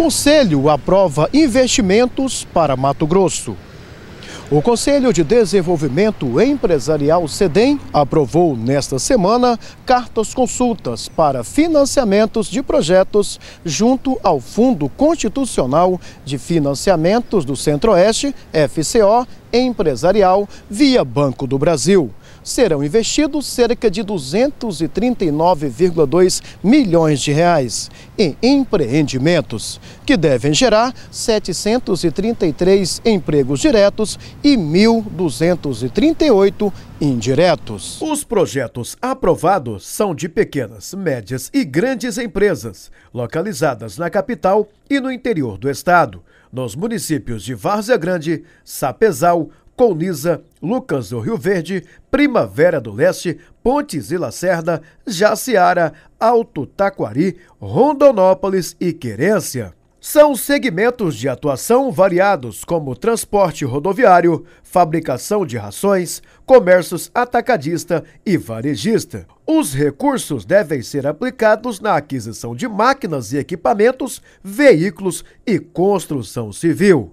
Conselho aprova investimentos para Mato Grosso. O Conselho de Desenvolvimento Empresarial SEDEM aprovou nesta semana cartas consultas para financiamentos de projetos junto ao Fundo Constitucional de Financiamentos do Centro-Oeste, FCO, empresarial via Banco do Brasil serão investidos cerca de 239,2 milhões de reais em empreendimentos, que devem gerar 733 empregos diretos e 1.238 indiretos. Os projetos aprovados são de pequenas, médias e grandes empresas, localizadas na capital e no interior do estado, nos municípios de Várzea Grande, Sapezal, Colniza, Lucas do Rio Verde, Primavera do Leste, Pontes e Lacerda, Jaciara, Alto Taquari, Rondonópolis e Querência. São segmentos de atuação variados, como transporte rodoviário, fabricação de rações, comércios atacadista e varejista. Os recursos devem ser aplicados na aquisição de máquinas e equipamentos, veículos e construção civil.